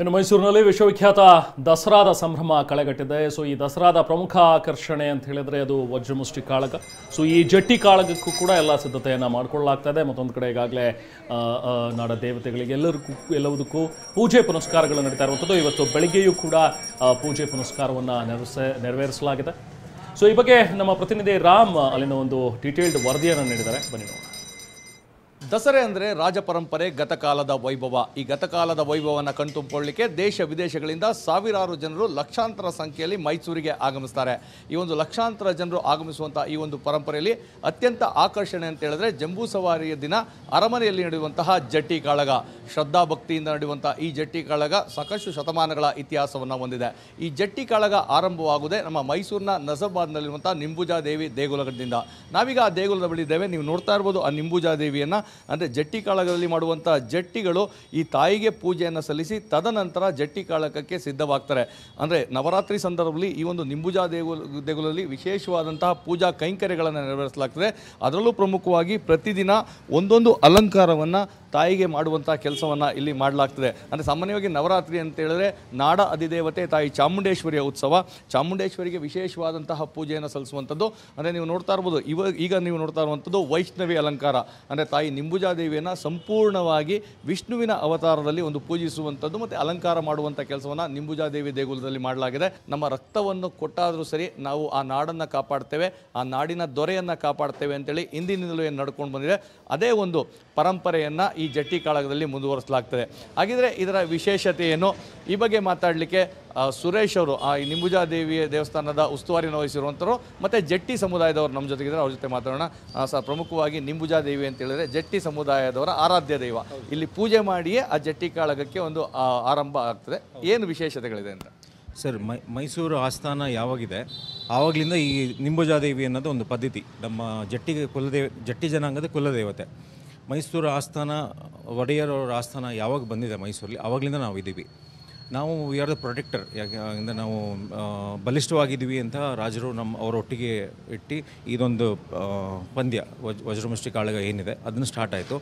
ಇನ್ನು ಮೈಸೂರಿನಲ್ಲಿ ವಿಶ್ವವಿಖ್ಯಾತ ದಸರಾದ ಸಂಭ್ರಮ ಕಳೆಗಟ್ಟಿದೆ. ಸೊ, ಈ ದಸರಾದ ಪ್ರಮುಖ ಆಕರ್ಷಣೆ ಅಂತ ಹೇಳಿದ್ರೆ ಅದು ವಜ್ರಮುಷ್ಟಿ ಕಾಳಗ. ಸೊ, ಈ ಜಟ್ಟಿ ಕಾಳಗಕ್ಕೂ ಕೂಡ ಎಲ್ಲ ಸಿದ್ಧತೆಯನ್ನು ಮಾಡಿಕೊಳ್ಳಲಾಗ್ತಾ ಇದೆ ಮತ್ತೊಂದು ಕಡೆ ಈಗಾಗಲೇ ನಾಡ ದೇವತೆಗಳಿಗೆ ಎಲ್ಲರಿಗೂ, ಎಲ್ಲವುದಕ್ಕೂ ಪೂಜೆ ಪುನಸ್ಕಾರಗಳು ನಡೀತಾ ಇರುವಂಥದ್ದು. ಇವತ್ತು ಬೆಳಿಗ್ಗೆಯೂ ಕೂಡ ಪೂಜೆ ಪುನಸ್ಕಾರವನ್ನು ನೆರವೇರಿಸ, ನೆರವೇರಿಸಲಾಗಿದೆ. ಸೊ, ಈ ಬಗ್ಗೆ ನಮ್ಮ ಪ್ರತಿನಿಧಿ ರಾಮ್ ಅಲ್ಲಿನ ಒಂದು ಡೀಟೇಲ್ಡ್ ವರದಿಯನ್ನು ನೀಡಿದ್ದಾರೆ. ಬನ್ನಿ ನೋಡೋಣ. ದಸರೆ ಅಂದರೆ ರಾಜಪರಂಪರೆ ಗತಕಾಲದ ವೈಭವ. ಈ ಗತಕಾಲದ ವೈಭವವನ್ನು ಕಣ್ತುಂಬಿಕೊಳ್ಳಿಕ್ಕೆ ದೇಶ ವಿದೇಶಗಳಿಂದ ಸಾವಿರಾರು ಜನರು ಲಕ್ಷಾಂತರ ಸಂಖ್ಯೆಯಲ್ಲಿ ಮೈಸೂರಿಗೆ ಆಗಮಿಸ್ತಾರೆ. ಈ ಒಂದು ಲಕ್ಷಾಂತರ ಜನರು ಆಗಮಿಸುವಂಥ ಈ ಒಂದು ಪರಂಪರೆಯಲ್ಲಿ ಅತ್ಯಂತ ಆಕರ್ಷಣೆ ಅಂತ ಹೇಳಿದ್ರೆ ಜಂಬೂ ಸವಾರಿಯ ದಿನ ಅರಮನೆಯಲ್ಲಿ ನಡೆಯುವಂತಹ ಜಟ್ಟಿ ಕಾಳಗ. ಶ್ರದ್ಧಾ ಭಕ್ತಿಯಿಂದ ನಡೆಯುವಂಥ ಈ ಜಟ್ಟಿ ಕಾಳಗ ಸಾಕಷ್ಟು ಶತಮಾನಗಳ ಇತಿಹಾಸವನ್ನು ಹೊಂದಿದೆ. ಈ ಜಟ್ಟಿ ಕಾಳಗ ಆರಂಭವಾಗುವುದೇ ನಮ್ಮ ಮೈಸೂರಿನ ನಜರ್ಬಾದ್ನಲ್ಲಿರುವಂಥ ನಿಂಬುಜಾದೇವಿ ದೇಗುಲದಿಂದ. ನಾವೀಗ ಆ ದೇಗುಲದ ಬಳಿ ಇದ್ದೇವೆ. ನೀವು ನೋಡ್ತಾ ಇರ್ಬೋದು ಆ ನಿಂಬುಜಾ ದೇವಿಯನ್ನು ಅಂದರೆ ಜಟ್ಟಿ ಕಾಳಗದಲ್ಲಿ ಮಾಡುವಂಥ ಜಟ್ಟಿಗಳು ಈ ತಾಯಿಗೆ ಪೂಜೆಯನ್ನು ಸಲ್ಲಿಸಿ ತದನಂತರ ಜಟ್ಟಿ ಕಾಳಗಕ್ಕೆ ಸಿದ್ಧವಾಗ್ತಾರೆ. ಅಂದರೆ ನವರಾತ್ರಿ ಸಂದರ್ಭದಲ್ಲಿ ಈ ಒಂದು ನಿಂಬುಜಾ ದೇಗುಲ, ದೇಗುಲದಲ್ಲಿ ವಿಶೇಷವಾದಂತಹ ಪೂಜಾ ಕೈಂಕರ್ಯಗಳನ್ನು ನೆರವೇರಿಸಲಾಗ್ತದೆ. ಅದರಲ್ಲೂ ಪ್ರಮುಖವಾಗಿ ಪ್ರತಿದಿನ ಒಂದೊಂದು ಅಲಂಕಾರವನ್ನು ತಾಯಿಗೆ ಮಾಡುವಂಥ ಕೆಲಸವನ್ನು ಇಲ್ಲಿ ಮಾಡಲಾಗ್ತದೆ. ಅಂದರೆ ಸಾಮಾನ್ಯವಾಗಿ ನವರಾತ್ರಿ ಅಂತ ಹೇಳಿದ್ರೆ ನಾಡ ಅಧಿದೇವತೆ ತಾಯಿ ಚಾಮುಂಡೇಶ್ವರಿಯ ಉತ್ಸವ. ಚಾಮುಂಡೇಶ್ವರಿಗೆ ವಿಶೇಷವಾದಂತಹ ಪೂಜೆಯನ್ನು ಸಲ್ಲಿಸುವಂಥದ್ದು. ಅಂದರೆ ನೀವು ನೋಡ್ತಾ ಇರ್ಬೋದು, ಇವ, ಈಗ ನೀವು ನೋಡ್ತಾ ಇರುವಂಥದ್ದು ವೈಷ್ಣವಿ ಅಲಂಕಾರ. ಅಂದರೆ ತಾಯಿ ನಿಂಬುಜಾ ದೇವಿಯನ್ನು ಸಂಪೂರ್ಣವಾಗಿ ವಿಷ್ಣುವಿನ ಅವತಾರದಲ್ಲಿ ಒಂದು ಪೂಜಿಸುವಂಥದ್ದು ಮತ್ತು ಅಲಂಕಾರ ಮಾಡುವಂಥ ಕೆಲಸವನ್ನು ನಿಂಬುಜಾ ದೇವಿ ದೇಗುಲದಲ್ಲಿ ಮಾಡಲಾಗಿದೆ. ನಮ್ಮ ರಕ್ತವನ್ನು ಕೊಟ್ಟಾದರೂ ಸರಿ ನಾವು ಆ ನಾಡನ್ನು ಕಾಪಾಡ್ತೇವೆ, ಆ ನಾಡಿನ ದೊರೆಯನ್ನು ಕಾಪಾಡ್ತೇವೆ ಅಂತೇಳಿ ಹಿಂದಿನಿಂದಲೂ ಏನು ನಡ್ಕೊಂಡು ಬಂದಿದೆ. ಅದೇ ಒಂದು ಪರಂಪರೆಯನ್ನು ಈ ಜಟ್ಟಿ ಕಾಳಗದಲ್ಲಿ ಮುಂದುವರಿಸಲಾಗ್ತದೆ. ಹಾಗಿದ್ರೆ ಇದರ ವಿಶೇಷತೆ ಏನು ಈ ಬಗ್ಗೆ ಮಾತಾಡಲಿಕ್ಕೆ ಸುರೇಶ್ ಅವರು, ಆ ನಿಂಬುಜಾದೇವಿ ದೇವಸ್ಥಾನದ ಉಸ್ತುವಾರಿನ ವಹಿಸಿರುವಂಥವ್ರು ಮತ್ತು ಜಟ್ಟಿ ಸಮುದಾಯದವರು ನಮ್ಮ ಜೊತೆಗಿದ್ದಾರೆ. ಅವ್ರ ಜೊತೆ ಮಾತಾಡೋಣ. ಸರ್, ಪ್ರಮುಖವಾಗಿ ನಿಂಬುಜಾ ದೇವಿ ಅಂತ ಹೇಳಿದ್ರೆ ಜಟ್ಟಿ ಸಮುದಾಯದವರ ಆರಾಧ್ಯ ದೈವ. ಇಲ್ಲಿ ಪೂಜೆ ಮಾಡಿಯೇ ಆ ಜಟ್ಟಿ ಕಾಳಗಕ್ಕೆ ಒಂದು ಆರಂಭ ಆಗ್ತದೆ. ಏನು ವಿಶೇಷತೆಗಳಿದೆ ಅಂತ? ಸರ್ ಮೈಸೂರು ಆಸ್ಥಾನ ಯಾವಾಗಿದೆ? ಆವಾಗಲಿಂದ ಈ ನಿಂಬುಜಾದೇವಿ ಅನ್ನೋದು ಒಂದು ಪದ್ಧತಿ. ನಮ್ಮ ಜಟ್ಟಿ ಕುಲದೇವ, ಜಟ್ಟಿ ಜನಾಂಗದ ಕುಲದೇವತೆ. ಮೈಸೂರು ಆಸ್ಥಾನ ಒಡೆಯರವರ ಆಸ್ಥಾನ ಯಾವಾಗ ಬಂದಿದೆ ಮೈಸೂರಲ್ಲಿ? ಆವಾಗಲಿಂದ ನಾವು ಇದ್ದೀವಿ. ನಾವು ವಿ ಆರ್ ದ ಪ್ರೊಟೆಕ್ಟರ್ ಯಾಕೆ ನಾವು ಬಲಿಷ್ಠವಾಗಿದ್ದೀವಿ ಅಂತ ರಾಜರು ನಮ್ಮ ಅವರೊಟ್ಟಿಗೆ ಇಟ್ಟು ಇದೊಂದು ಪಂದ್ಯ, ವಜ್, ವಜ್ರಮುಷ್ಟಿ ಕಾಳಗ ಏನಿದೆ, ಅದನ್ನು ಸ್ಟಾರ್ಟ್ ಆಯಿತು.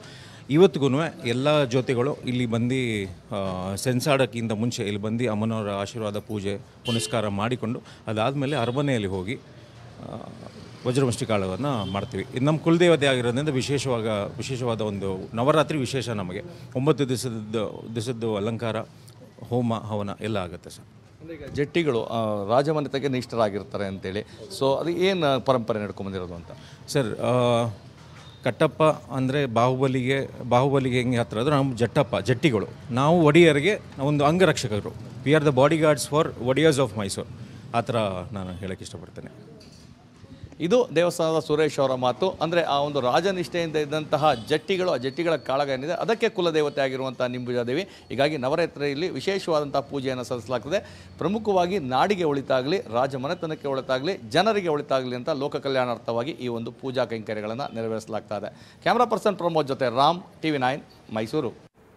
ಇವತ್ತಿಗೂ ಎಲ್ಲ ಜ್ಯೋತಿಗಳು ಇಲ್ಲಿ ಬಂದು ಸೆನ್ಸಾಡೋಕ್ಕಿಂತ ಮುಂಚೆ ಇಲ್ಲಿ ಬಂದು ಅಮ್ಮನವರ ಆಶೀರ್ವಾದ ಪೂಜೆ, ಪುನಸ್ಕಾರ ಮಾಡಿಕೊಂಡು ಅದಾದಮೇಲೆ ಅರಮನೆಯಲ್ಲಿ ಹೋಗಿ ವಜ್ರಮುಷ್ಟಿ ಕಾಳವನ್ನು ಮಾಡ್ತೀವಿ. ಇದು ನಮ್ಮ ಕುಲದೇವತೆ ಆಗಿರೋದ್ರಿಂದ ವಿಶೇಷವಾಗ ವಿಶೇಷವಾದ ಒಂದು ನವರಾತ್ರಿ ವಿಶೇಷ ನಮಗೆ. ಒಂಬತ್ತು ದಿವಸದ ದಿವಸದ್ದು ಅಲಂಕಾರ ಹೋಮ ಹವನ ಎಲ್ಲ ಆಗುತ್ತೆ ಸರ್. ಈಗ ಜಟ್ಟಿಗಳು ರಾಜಮನೆತಕ್ಕೆ ನಿಷ್ಠರಾಗಿರ್ತಾರೆ ಅಂತೇಳಿ. ಸೊ ಅದು ಏನು ಪರಂಪರೆ ನಡ್ಕೊಂಬಂದಿರೋದು ಅಂತ? ಸರ್ ಕಟ್ಟಪ್ಪ ಅಂದರೆ ಬಾಹುಬಲಿಗೆ ಬಾಹುಬಲಿಗೆ ಹೆಂಗೆ ಹತ್ರ ಆದರೂ ನಮ್ಮ ಜಟ್ಟಪ್ಪ ಜಟ್ಟಿಗಳು. ನಾವು ಒಡೆಯರಿಗೆ ಒಂದು ಅಂಗರಕ್ಷಕರು. We are the bodyguards for Wodeyars of Mysuru ಆ ಥರ ನಾನು ಹೇಳೋಕ್ಕೆ ಇಷ್ಟಪಡ್ತೇನೆ. ಇದು ದೇವಸ್ಥಾನದ ಸುರೇಶ್ ಅವರ ಮಾತು. ಅಂದರೆ ಆ ಒಂದು ರಾಜನಿಷ್ಠೆಯಿಂದ ಇದ್ದಂತಹ ಜಟ್ಟಿಗಳು, ಆ ಜಟ್ಟಿಗಳ ಕಾಳಗ ಏನಿದೆ, ಅದಕ್ಕೆ ಕುಲದೇವತೆ ಆಗಿರುವಂಥ ನಿಂಬುಜಾದೇವಿ. ಹೀಗಾಗಿ ನವರಾತ್ರಿಯಲ್ಲಿ ವಿಶೇಷವಾದಂಥ ಪೂಜೆಯನ್ನು ಸಲ್ಲಿಸಲಾಗ್ತದೆ. ಪ್ರಮುಖವಾಗಿ ನಾಡಿಗೆ ಒಳಿತಾಗಲಿ ರಾಜಮನೆತನಕ್ಕೆ ಒಳಿತಾಗಲಿ, ಜನರಿಗೆ ಒಳಿತಾಗಲಿ ಅಂತ ಲೋಕ ಕಲ್ಯಾಣಾರ್ಥವಾಗಿ ಈ ಒಂದು ಪೂಜಾ ಕೈಂಕರ್ಯಗಳನ್ನು ನೆರವೇರಿಸಲಾಗ್ತಾ ಇದೆ. ಕ್ಯಾಮ್ರಾ ಪರ್ಸನ್ ಪ್ರಮೋದ್ ಜೊತೆ ರಾಮ್ ಟಿ ವಿ ಮೈಸೂರು.